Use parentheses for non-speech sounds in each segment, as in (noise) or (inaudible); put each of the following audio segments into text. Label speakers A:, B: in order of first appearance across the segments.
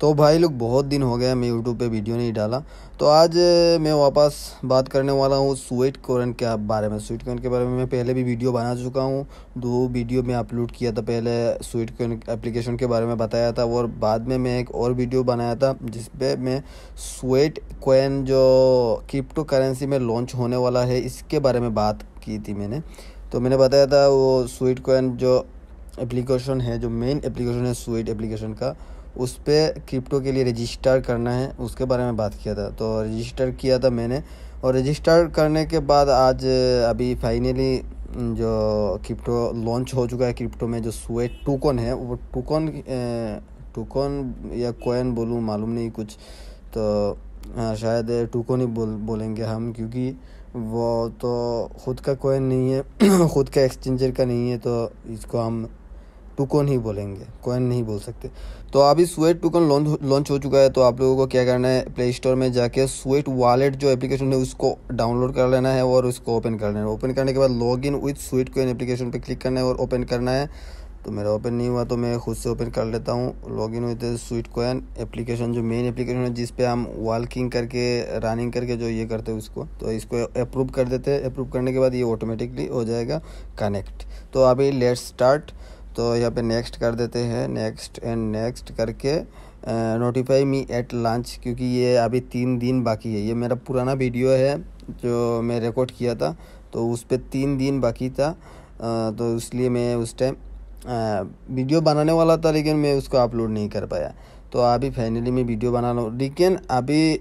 A: तो भाई लोग, बहुत दिन हो गया, मैं यूट्यूब पे वीडियो नहीं डाला। तो आज मैं वापस बात करने वाला हूँ स्वीट कॉर्न के बारे में। स्वीट कॉर्न के बारे में मैं पहले भी वीडियो बना चुका हूँ। दो वीडियो में अपलोड किया था पहले स्वीट कॉर्न एप्लीकेशन के बारे में बताया था और बाद में मैं एक और वीडियो बनाया था जिस पे मैं स्वेट कॉइन जो क्रिप्टो करेंसी में लॉन्च होने वाला है, इसके बारे में बात की थी मैंने। तो मैंने बताया था वो स्वीट कॉइन जो एप्लीकेशन है, जो मेन एप्लीकेशन है स्वीट एप्लीकेशन का उस पर क्रिप्टो के लिए रजिस्टर करना है, उसके बारे में बात किया था। तो रजिस्टर किया था मैंने और रजिस्टर करने के बाद आज, अभी फाइनली जो क्रिप्टो लॉन्च हो चुका है क्रिप्टो में, जो स्वेट टोकन है, वो टोकन टोकन या कोइन बोलूँ, मालूम नहीं कुछ। तो हाँ शायद टोकन ही बोल, बोलेंगे हम, क्योंकि वो तो ख़ुद का कोइन नहीं है, (clears throat) ख़ुद का एक्सचेंजर का नहीं है तो इसको हम टुकन ही बोलेंगे कॉइन नहीं बोल सकते। तो अभी स्वेट टुकन लॉन्च हो चुका है तो आप लोगों को क्या करना है प्ले स्टोर में जाके स्वेट वॉलेट जो एप्लीकेशन है, उसको डाउनलोड कर लेना है और उसको ओपन कर लेना है। ओपन करने के बाद log in with Sweatcoin application पे क्लिक करना है और ओपन करना है। तो मेरा ओपन नहीं हुआ तो मैं खुद से ओपन कर लेता हूँ। Log in with sweet coin application जो मेन एप्लीकेशन है, जिस पे हम वॉकिंग करके रनिंग करके जो ये करते हैं उसको तो इसको अप्रूव कर देते हैं। अप्रूव करने के बाद ये ऑटोमेटिकली हो जाएगा कनेक्ट तो अभी लेट स्टार्ट तो यहाँ पे नेक्स्ट कर देते हैं नेक्स्ट एंड नेक्स्ट करके नोटिफाई मी एट लॉन्च क्योंकि ये अभी तीन दिन बाकी है। ये मेरा पुराना वीडियो है जो मैं रिकॉर्ड किया था तो उस पर तीन दिन बाकी था। आ, तो इसलिए मैं उस टाइम वीडियो बनाने वाला था लेकिन मैं उसको अपलोड नहीं कर पाया। तो अभी फाइनली मैं वीडियो बना हूँ। लेकिन अभी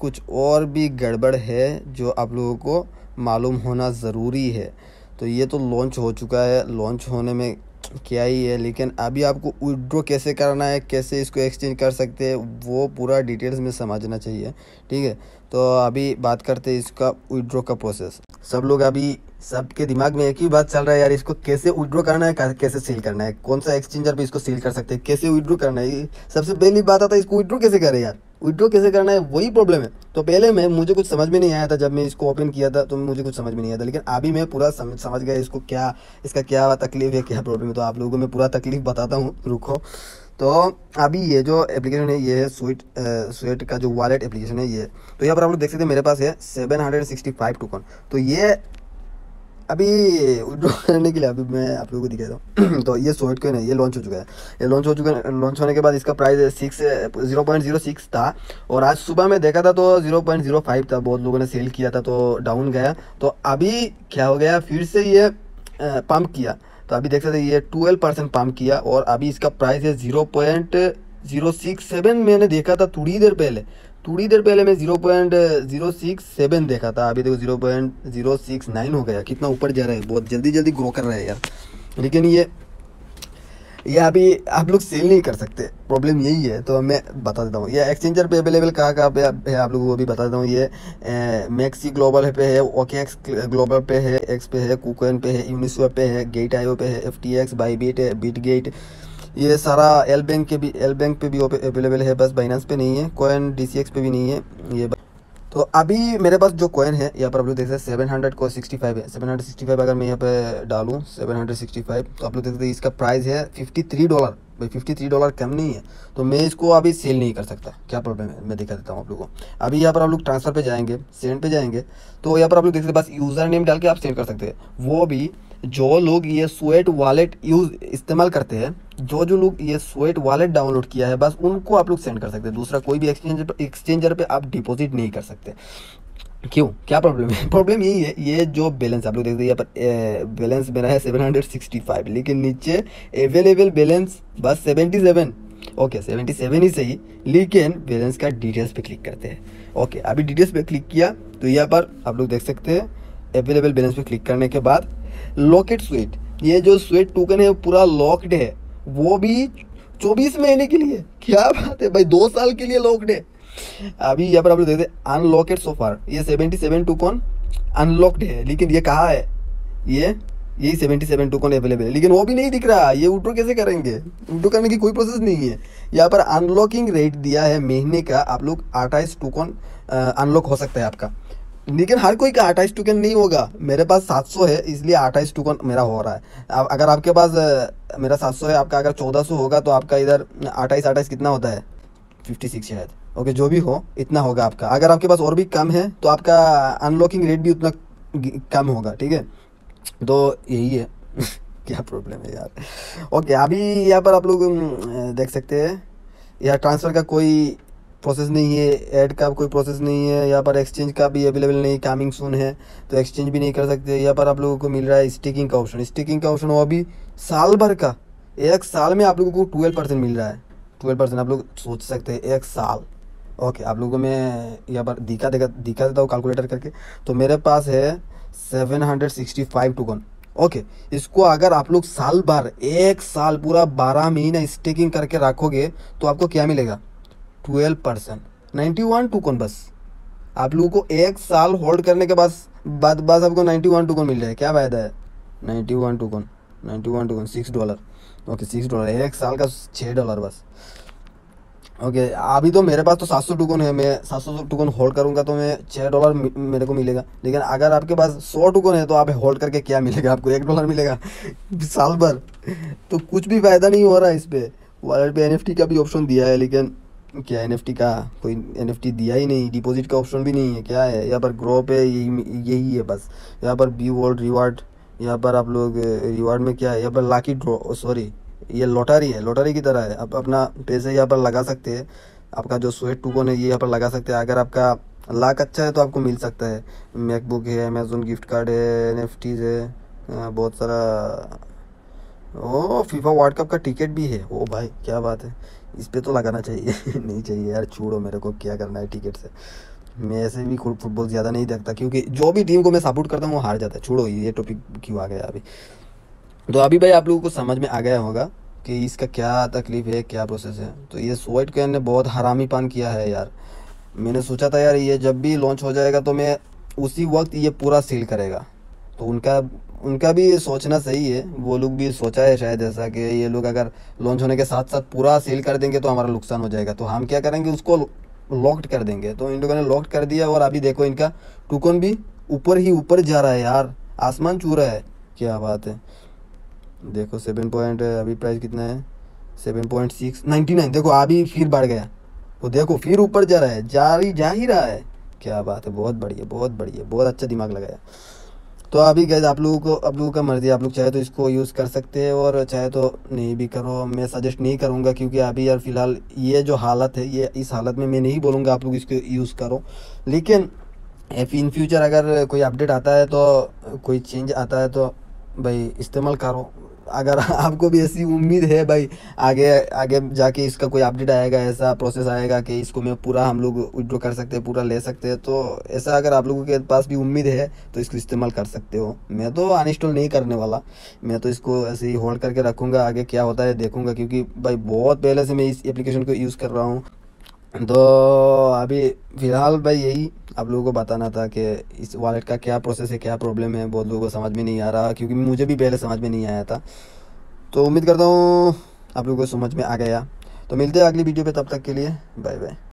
A: कुछ और भी गड़बड़ है जो आप लोगों को मालूम होना ज़रूरी है। तो ये तो लॉन्च हो चुका है। लॉन्च होने में क्या ही है, लेकिन अभी आपको विड्रो कैसे करना है, कैसे इसको एक्सचेंज कर सकते हैं, वो पूरा डिटेल्स में समझना चाहिए, ठीक है? तो अभी बात करते हैं इसका विड्रो का प्रोसेस सब लोग अभी, सबके दिमाग में एक ही बात चल रहा है यार, इसको कैसे विड्रो करना है कैसे सेल करना है? कौन सा एक्सचेंजर पे इसको सेल कर सकते हैं? कैसे विड्रो करना है? सबसे पहली बात आता है इसको विड्रो कैसे करें यार? विड्रो कैसे करना है, वही प्रॉब्लम है। तो पहले मैं, मुझे कुछ समझ में नहीं आया था, जब मैं इसको ओपन किया था तो मुझे कुछ समझ में नहीं आया था। लेकिन अभी मैं पूरा समझ समझ गया इसको क्या, इसका क्या तकलीफ़ है, क्या प्रॉब्लम है। तो आप लोगों को मैं पूरा तकलीफ़ बताता हूँ, रुको। तो अभी ये जो एप्लीकेशन है, ये है स्वीट स्वीट का जो वॉलेट एप्लीकेशन है, ये। तो यहाँ पर आप लोग देख सकते हैं, मेरे पास है seven hundred sixty five token तो ये अभी विड्रॉ करने के लिए अभी मैं आप लोगों को दिखाता हूँ। (clears throat) तो ये सोइट कोइन है? ये लॉन्च हो चुका है। ये लॉन्च हो चुका है लॉन्च होने के बाद इसका price six zero point zero six था। और आज सुबह में देखा था तो ज़ीरो पॉइंट ज़ीरो फाइव था। बहुत लोगों ने सेल किया था तो डाउन गया। तो अभी क्या हो गया? फिर से ये पम्प किया। तो अभी देख सकते ये ट्वेल्व परसेंट पम्प किया। और अभी इसका प्राइस है zero point zero six seven मैंने देखा था थोड़ी देर पहले। थोड़ी देर पहले मैं zero point zero six seven देखा था। अभी देखो zero point zero six nine हो गया। कितना ऊपर जा रहा है, बहुत जल्दी जल्दी ग्रो कर रहा है यार। लेकिन ये ये अभी आप लोग सेल नहीं कर सकते। प्रॉब्लम यही है तो मैं बता देता हूँ। ये एक्सचेंजर पे अवेलेबल कहाँ कहाँ पे है आप लोगों को भी बता देता हूँ। ये मैक्सी ग्लोबल पे है ओके एक्स ग्लोबल पे है एक्स पे है कुकन पे है यूनिस्वेप पे है गेट आईओ पे है F T X Bybit है बीट गेट ये सारा एल बैंक के भी एल बैंक पे भी अवेलेबल है, बस बाइनांस पे नहीं है कोइन डी पे भी नहीं है, ये तो अभी मेरे पास जो कॉइन है, यहाँ पर आप लोग देख सकते हैं सेवन हंड्रेड को सिक्सटी फाइव है। सेवन हंड्रेड सिक्सटी फाइव अगर मैं यहाँ पे डालूँ सेवन हंड्रेड सिक्सटी फाइव तो आप लोग देख सकते हैं इसका प्राइस है फिफ्टी थ्री डॉलर भाई फिफ्टी थ्री डॉलर कम नहीं है। तो मैं इसको अभी सेल नहीं कर सकता। क्या प्रॉब्लम है? मैं दिखा देता हूँ आप लोगों को। अभी यहाँ पर आप लोग ट्रांसफ़र पे जाएँगे सेंड पे जाएँगे तो यहाँ पर आप लोग देख सकते बस यूज़र नेम डाल के आप सेंड कर सकते हैं। वो भी जो लोग ये स्वेट वॉलेट यूज़ इस्तेमाल करते हैं, जो जो लोग ये स्वेट वॉलेट डाउनलोड किया है, बस उनको आप लोग सेंड कर सकते हैं। दूसरा, कोई भी एक्सचेंजर एक्सचेंजर पे आप डिपॉजिट नहीं कर सकते। क्यों? क्या प्रॉब्लम है? प्रॉब्लम यही है, ये जो बैलेंस आप लोग देखते हैं, यहाँ पर बैलेंस मेरा है सेवन हंड्रेड सिक्सटी फाइव लेकिन नीचे अवेलेबल बैलेंस बस seventy seven okay seventy seven ही सही, लेकिन बैलेंस का डिटेल्स पे क्लिक करते हैं। ओके अभी डिटेल्स पे क्लिक किया तो यहाँ पर आप लोग देख सकते हैं अवेलेबल बैलेंस पे क्लिक करने के बाद लॉकेट स्वेट ये जो स्वेट टोकन है पूरा लॉक्ड है। वो भी चौबीस महीने के लिए। क्या बात है भाई, दो साल के लिए लॉक्ड है। अभी यहाँ पर आप लोग देखते अनलॉकेड सोफार ये सेवेंटी सेवन टोकन अनलॉक्ड है। लेकिन ये कहा है? ये यही सेवेंटी सेवन टोकन अवेलेबल है। लेकिन वो भी नहीं दिख रहा। ये उठो कैसे करेंगे? उठो करने की कोई प्रोसेस नहीं है। यहाँ पर अनलॉकिंग रेट दिया है महीने का। आप लोग अट्ठाईस टोकन अनलॉक हो सकता है आपका। लेकिन हर कोई का अट्ठाईस टोकन नहीं होगा। मेरे पास 700 है, इसलिए अट्ठाईस टोकन मेरा हो रहा है। अगर आपके पास मेरा 700 है, आपका अगर 1400 होगा तो आपका इधर अट्ठाईस अट्ठाईस कितना होता है? फिफ्टी सिक्स शायद। ओके, जो भी हो, इतना होगा आपका। अगर आपके पास और भी कम है तो आपका अनलॉकिंग रेट भी उतना कम होगा, ठीक है? तो यही है। (laughs) क्या प्रॉब्लम है यार। ओके, अभी यहाँ पर आप लोग देख सकते हैं। यहाँ ट्रांसफ़र का कोई प्रोसेस नहीं है ऐड का कोई प्रोसेस नहीं है, यहाँ पर एक्सचेंज का भी अवेलेबल नहीं कमिंग सुन है तो एक्सचेंज भी नहीं कर सकते। यहाँ पर आप लोगों को मिल रहा है स्टिकिंग का ऑप्शन स्टिकिंग का ऑप्शन वो अभी साल भर का, एक साल में आप लोगों को ट्वेल्व परसेंट मिल रहा है। ट्वेल्व परसेंट आप लोग सोच सकते हैं, एक साल। ओके आप लोगों को मैं यहाँ पर दिखा देगा, दिखा देता हूँ कैलकुलेटर करके। तो मेरे पास है seven hundred sixty five token okay इसको अगर आप लोग साल भर, एक साल पूरा बारह महीना स्टेकिंग करके रखोगे तो आपको क्या मिलेगा? Twelve percent. Ninety one token बस? आप लोगों को एक साल होल्ड करने के बाद बाद बस आपको नाइन्टी वन टूकन मिल जाए क्या फ़ायदा है? Ninety one token ninety one token six dollar okay six dollar एक साल का छः डॉलर बस। ओके अभी तो मेरे पास तो सात सौ टुकन है? मैं सात सौ टुकन होल्ड करूँगा तो मैं छः डॉलर मेरे को मिलेगा। लेकिन अगर आपके पास सौ टुकन है तो आप होल्ड करके क्या मिलेगा? आपको एक डॉलर मिलेगा। साल भर। तो कुछ भी फ़ायदा नहीं हो रहा है इस पर वॉलेट पे एन का भी ऑप्शन दिया है, लेकिन क्या NFT का? कोई एनएफटी दिया ही नहीं डिपॉजिट का ऑप्शन भी नहीं है, क्या है? यहाँ पर ग्रो पे यही यही है बस। यहाँ पर बी वर्ल्ड रिवार्ड यहाँ पर आप लोग रिवार्ड में क्या है? यहाँ पर लाकी ड्रॉ सॉरी ये लॉटरी है लॉटरी की तरह है। आप अपना पैसे यहाँ पर लगा सकते हैं। आपका जो स्वेट टूकन है, ये यहाँ पर लगा सकते हैं। अगर आपका लाख अच्छा है तो आपको मिल सकता है। मैकबुक है अमेजोन गिफ्ट कार्ड है एन है बहुत सारा फीफा वर्ल्ड कप का टिकट भी है। ओ भाई, क्या बात है। इस पर तो लगाना चाहिए। (laughs) नहीं चाहिए यार, छोड़ो मेरे को, क्या करना है टिकट से। मैं ऐसे भी फुटबॉल ज़्यादा नहीं देखता, क्योंकि जो भी टीम को मैं सपोर्ट करता हूँ, वो हार जाता है। छोड़ो, ये टॉपिक क्यों आ गया अभी? तो अभी भाई आप लोगों को समझ में आ गया होगा कि इसका क्या तकलीफ़ है, क्या प्रोसेस है। तो ये सोइट कैन ने बहुत हरामी पान किया है यार। मैंने सोचा था यार, ये जब भी लॉन्च हो जाएगा तो मैं उसी वक्त ये पूरा सील करेगा। तो उनका उनका भी ये सोचना सही है। वो लोग भी सोचा है शायद ऐसा कि ये लोग अगर लॉन्च होने के साथ साथ पूरा सेल कर देंगे तो हमारा नुकसान हो जाएगा। तो हम क्या करेंगे, उसको लॉक्ड कर देंगे। तो इन लोगों ने लॉक्ड कर दिया और अभी देखो इनका टूकन भी ऊपर ही ऊपर जा रहा है यार। आसमान छू रहा है। क्या बात है। देखो सेवन पॉइंट अभी प्राइस कितना है? Seven point six ninety nine देखो अभी फिर बढ़ गया। तो देखो फिर ऊपर जा रहा है। जा ही जा ही रहा है। क्या बात है। बहुत बढ़िया बहुत बढ़िया, बहुत अच्छा दिमाग लगाया। तो अभी गैस आप लोगों को, आप लोगों का मर्ज़ी, आप लोग चाहे तो इसको यूज़ कर सकते हैं और चाहे तो नहीं भी करो। मैं सजेस्ट नहीं करूँगा क्योंकि अभी यार फ़िलहाल ये जो हालत है, ये इस हालत में मैं नहीं बोलूँगा आप लोग इसको यूज़ करो। लेकिन इन फ्यूचर अगर कोई अपडेट आता है तो कोई चेंज आता है तो भाई इस्तेमाल करो। अगर (laughs) आपको भी ऐसी उम्मीद है भाई, आगे आगे जाके इसका कोई अपडेट आएगा, ऐसा प्रोसेस आएगा कि इसको मैं पूरा हम लोग विड्रॉ कर सकते हैं, पूरा ले सकते हैं तो ऐसा अगर आप लोगों के पास भी उम्मीद है तो इसको इस्तेमाल कर सकते हो। मैं तो अनइंस्टॉल नहीं करने वाला। मैं तो इसको ऐसे ही होल्ड करके रखूँगा, आगे क्या होता है देखूँगा, क्योंकि भाई बहुत पहले से मैं इस एप्लीकेशन को यूज़ कर रहा हूँ। तो अभी फ़िलहाल भाई यही आप लोगों को बताना था कि इस वॉलेट का क्या प्रोसेस है, क्या प्रॉब्लम है, बहुत लोगों को समझ में नहीं आ रहा, क्योंकि मुझे भी पहले समझ में नहीं आया था। तो उम्मीद करता हूँ आप लोगों को समझ में आ गया। तो मिलते हैं अगली वीडियो पे, तब तक के लिए बाय बाय